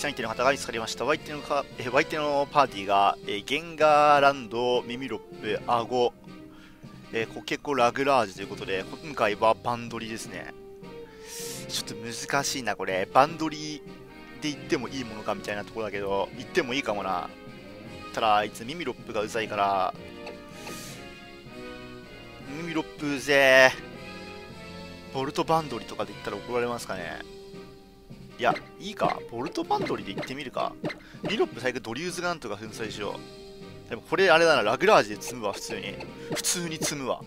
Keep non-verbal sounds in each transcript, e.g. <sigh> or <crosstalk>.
相手の方が見つかりました。相手のか、え相手のパーティーが、えゲンガーランド、ミミロップ、アゴ、えコケコラグラージュということで、今回はバンドリですね。ちょっと難しいな、これ。バンドリで言ってもいいものかみたいなところだけど、言ってもいいかもな。ただ、あいつミミロップがうざいから、ミミロップぜボルトバンドリとかで言ったら怒られますかね。いや、いいか。ボルトバンドリで行ってみるか。ミロップ最悪ドリューズガンとか粉砕しよう。でもこれあれだな、ラグラージで積むわ、普通に。普通に積むわ。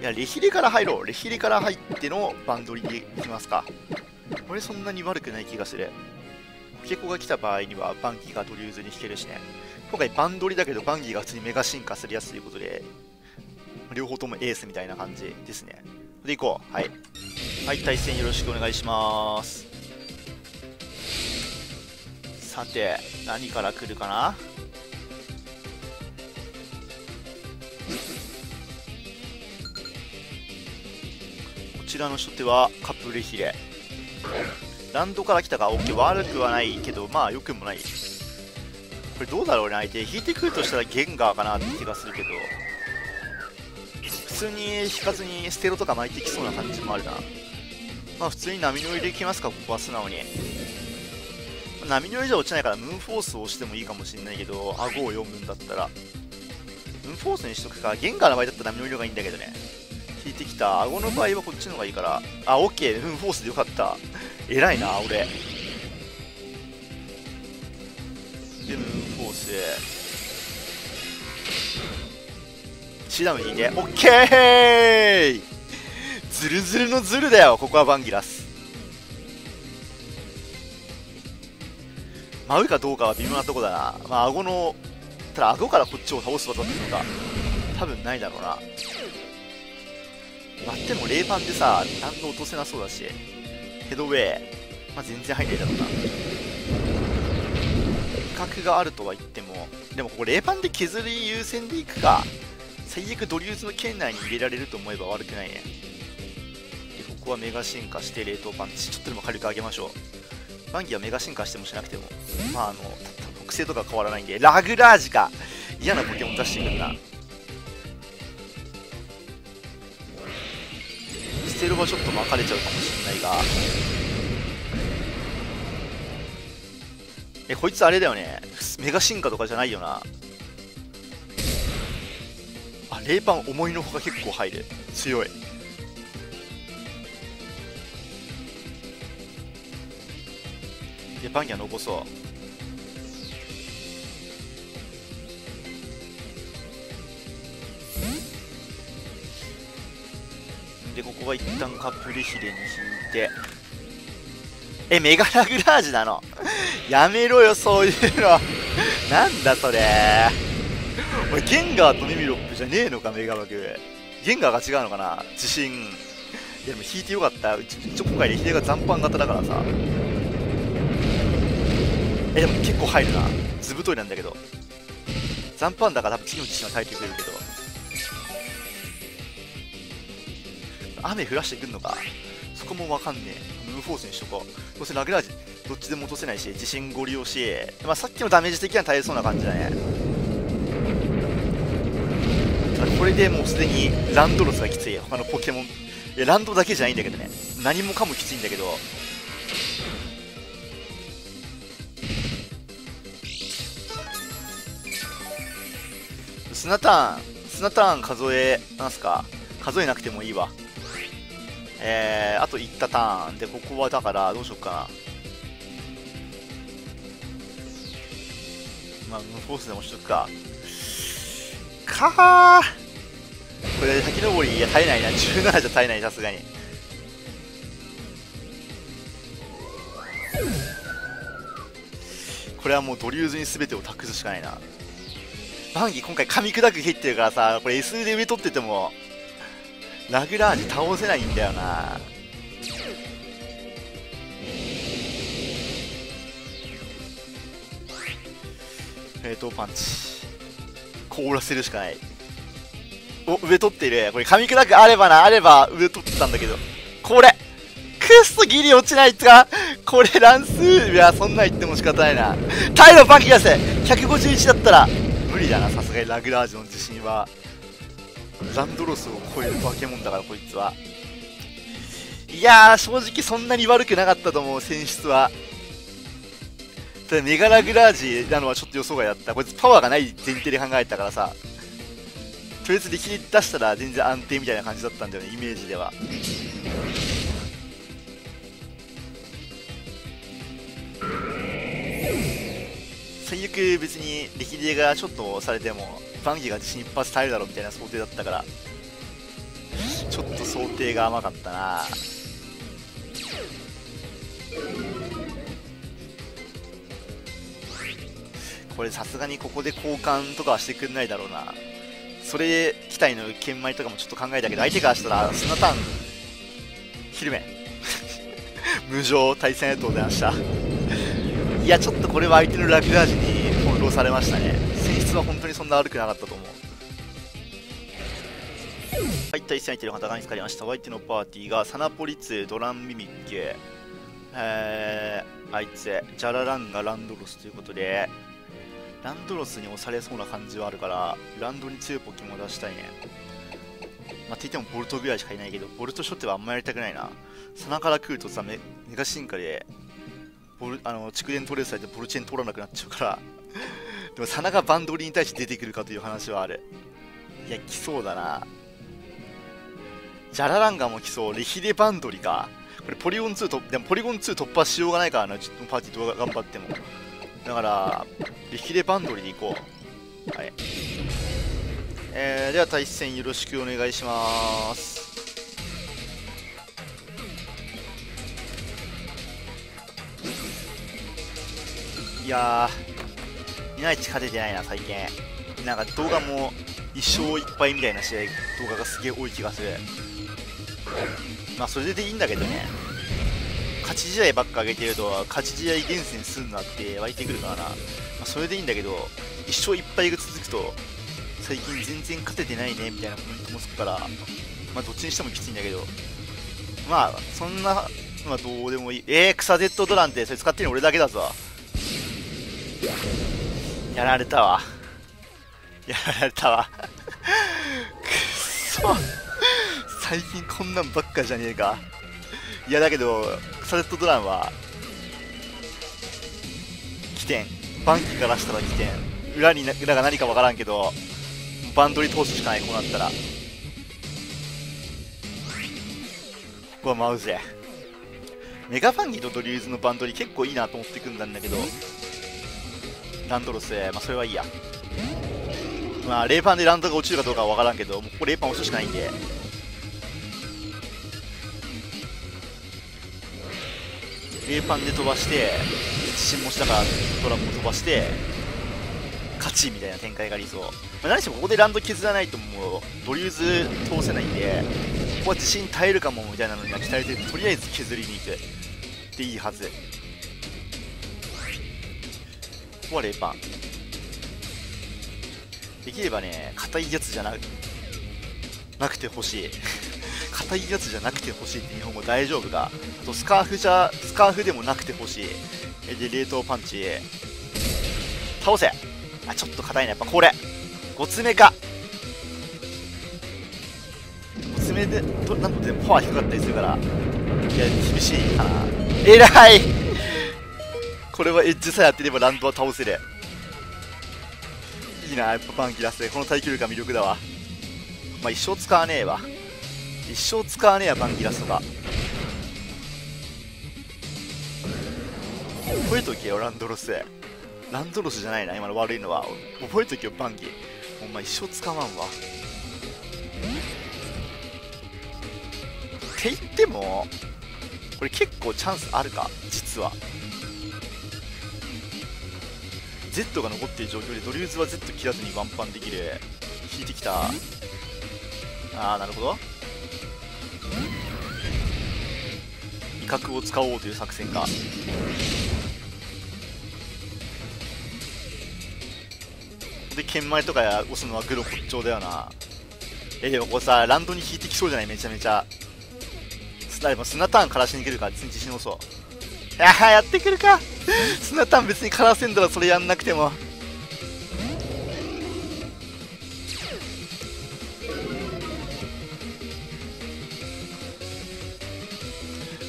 いや、レヒレから入ろう。レヒレから入ってのバンドリでいきますか。これそんなに悪くない気がする。ポケコが来た場合にはバンギーがドリューズに引けるしね。今回バンドリだけどバンギーが普通にメガ進化するやつということで、両方ともエースみたいな感じですね。で、行こう。はい。はい、対戦よろしくお願いします。さて、何から来るかな？こちらの初手はカプレヒレ。ランドから来たか OK 悪くはないけどまあ良くもない。これどうだろうね相手。引いてくるとしたらゲンガーかなって気がするけど。普通に引かずにステロとか巻いてきそうな感じもあるな。まあ普通に波乗りできますかここは素直に。波乗りじゃ落ちないからムーンフォースを押してもいいかもしれないけど顎を読むんだったら。ムーンフォースにしとくか。ゲンガーの場合だったら波乗りがいいんだけどね。引いてきた。顎の場合はこっちの方がいいから。あオッケー。ムーンフォースでよかった。偉いな俺。でムーンフォースシダム引いて。オッケー!ズルズルのズルだよここはバンギラス。舞うかどうかは微妙なとこだな。まあ顎のただ顎からこっちを倒すことっていうのが多分ないだろうな。割っても冷パンでさ何度落とせなそうだし。ヘドウェイ、まあ、全然入んないだろうな。威嚇があるとは言っても、でもここ冷パンで削り優先でいくか、最悪ドリューズの圏内に入れられると思えば悪くないね。ここはメガ進化して冷凍パンチ、ちょっとでも火力上げましょう。バンギはメガ進化してもしなくても、まああの、特性とか変わらないんで、ラグラージか嫌なポケモン出してくるな。捨てるはちょっと巻かれちゃうかもしれないが。えこいつあれだよね。メガ進化とかじゃないよな。あレイパン思いのほか結構入る。強い。でパンギャ残そう。でここは一旦カプリヒレに引いて。えメガラグラージなの？<laughs> やめろよそういうの。<laughs> なんだそれ。おいゲンガーとミミロップじゃねえのかメガバグ。ゲンガーが違うのかな？自信。いやでも引いてよかった。うち今回でヒレが残飯型だからさ。えでも結構入るな図太いなんだけど残飯だから多分次の自信は耐えてくれるけど雨降らしてくんのかそこもわかんねえ。ムーフォースにしとこう。どうせラグラージ、どっちでも落とせないし、自信ご利用し、まあ、さっきのダメージ的には耐えそうな感じだね。これでもうすでにランドロスがきつい。他のポケモン。いや、ランドだけじゃないんだけどね。何もかもきついんだけど。砂ターン、砂ターン数え、なんすか？数えなくてもいいわ。えー、あと行ったターンでここはだからどうしようかな。まあ無フォースでもしとくか。かー。これ先登りいや耐えないな。17じゃ耐えないさすがに。これはもうドリューズに全てを託すしかないな。バンギ今回噛み砕く蹴ってるからさこれ S で上取っててもラグラージ倒せないんだよな。冷凍パンチ。凍らせるしかない。お上取ってる。これ噛み砕くあればなあれば上取ってたんだけど。これクストギリ落ちないっつかこれ乱数いやそんな言っても仕方ないな。タイのバキ出せ。151だったら無理だなさすがにラグラージュの自信は。ランドロスを超える化け物だからこいつは。いやー正直そんなに悪くなかったと思う選出は。ただメガラグラージなのはちょっと予想外だった。こいつパワーがない前提で考えたからさ。とりあえず力出したら全然安定みたいな感じだったんだよねイメージでは。最悪別に力出がちょっとされてもバンギが自信一発耐えるだろうみたいな想定だったからちょっと想定が甘かったな。これさすがにここで交換とかはしてくんないだろうな。それで機体の研磨とかもちょっと考えたけど相手からしたら砂ターン昼目 <laughs> 無情対戦ありがとうございました。いやちょっとこれは相手のラクガージに翻弄されましたね。選出は本当にそんな悪くなかったと思う。はい対戦相手の方が見つかりました。お相手のパーティーがサナポリツドランミミックえー、あいつジャラランガランドロスということでランドロスに押されそうな感じはあるからランドに強いポケモンを出したいね。まあ、て言ってもボルトぐらいしかいないけど、ボルト初手はあんまやりたくないな。さなから来るとさ、メメガ進化で、ボルあの蓄電トレースされてボルチェン取らなくなっちゃうから <laughs> でも、さながバンドリに対して出てくるかという話はある。いや、来そうだな。ジャラランガも来そう。レヒデバンドリか。これポリゴン2と、でもポリゴン2突破しようがないからな、ちょっとパーティー動画頑張っても。だから、レヒデバンドリでいこう。はい。えー、では対戦よろしくお願いしますいやーいまいち勝ててないな最近。なんか動画も一生いっぱいみたいな試合動画がすげえ多い気がする。まあそれでいいんだけどね。勝ち試合ばっか上げてると勝ち試合厳選すんなって湧いてくるからな、まあ、それでいいんだけど一生いっぱいが続くと最近全然勝ててないねみたいなコメントもつくからまあどっちにしてもきついんだけど。まあそんなまあどうでもいい。えー、草 Z ドランってそれ使ってるの俺だけだぞ。やられたわ。やられたわ。<laughs> くそ。最近こんなんばっかじゃねえか。いやだけど草 Z ドランは起点バンキからしたら起点裏に裏が何かわからんけどバンドリ通すしかないこうなったら。ここはマウゼメガファンギとドリューズのバンドリ結構いいなと思ってくんだんだけどランドロスまあそれはいいや。まあレーパンでランドが落ちるかどうかは分からんけどもうここレーパン押すしかないんで。レーパンで飛ばして自信持ちだからドラゴン飛ばして勝ちみたいな展開がありそう、まあ、何してもここでランド削らないともうドリューズ通せないんでここは自信耐えるかもみたいなのには期待てとりあえず削りに行く。でいいはず。ここはレーパンできればね硬いやつじゃななくてほしい。<laughs> 硬いやつじゃなくてほしいって日本語大丈夫か。あとスカーフじゃスカーフでもなくてほしい。で冷凍パンチ。倒せ。あちょっと硬いね。やっぱこれ。5つ目か。5つ目でとなんとでもパワー低かったりするからいや厳しいかな。えらい。これはエッジさえ当てればランドは倒せるいいなやっぱバンキラスこの耐久力が魅力だわまあ一生使わねえわ一生使わねえやバンギラスとか覚えとけよランドロスランドロスじゃないな、今の悪いのは。覚えときよ、バンギ。お前一生使わんわ。って言っても、これ結構チャンスあるか、実は。Z が残っている状況でドリューズは Z 切らずにワンパンできる。引いてきた。あー、なるほど。威嚇を使おうという作戦か。で剣前とか押すのはグロ骨頂だよなえでもこれさランドに引いてきそうじゃない？めちゃめちゃでも砂ターンからしにいけるから自信のそうああやってくるか砂タン別にカラーセンドラそれやんなくても。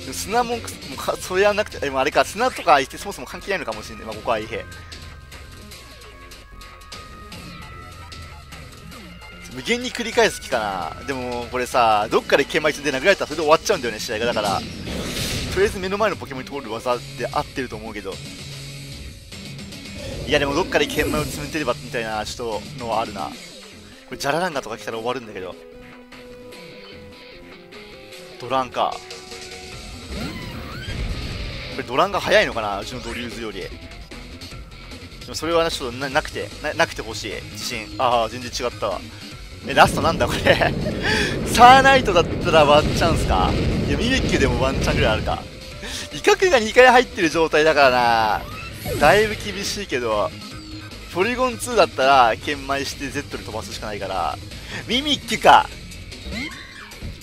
でも砂ももそれやんなくてでもあれか砂とか相手そもそも関係ないのかもしれない、まあ、ここは相兵。無限に繰り返す気かな。でもこれさどっかで剣枚で殴られたらそれで終わっちゃうんだよね試合が。だからとりあえず目の前のポケモンに通る技で合ってると思うけど。いやでもどっかで剣枚を詰めてればみたいなちょっとのはあるな。これジャラランガとか来たら終わるんだけど。ドランかこれドランが早いのかな？うちのドリューズより。でもそれはちょっとなくて。なくてほしい。自信。ああ全然違ったわ。えラストなんだこれ。<laughs> サーナイトだったらワンチャンスか。いやミミッキュでもワンチャンぐらいあるか。威嚇が2回入ってる状態だからな。だいぶ厳しいけどポリゴン2だったら研磨して Z で飛ばすしかないから。ミミッキュか。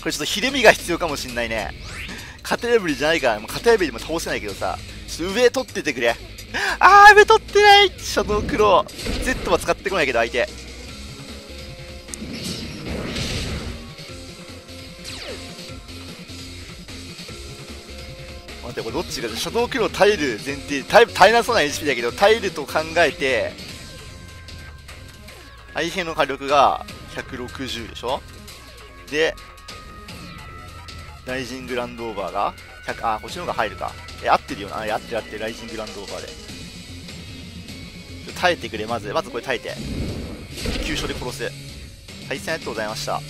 これちょっとひれみが必要かもしんないね。カテレブリじゃないからもうカテレブリでも倒せないけどさ。ちょっと上取っててくれ。あー上取ってない。シャドウクロー。Z は使ってこないけど相手。ってこれどっちがシャドウクロー耐える前提耐耐えなそうな HP だけど耐えると考えて相変の火力が160でしょ？でライジングランドオーバーが100あこっちの方が入るか。え合ってるよな？あ合ってる合ってる。ライジングランドオーバーで。耐えてくれまず。まずこれ耐えて。急所で殺す対戦ありがとうございました。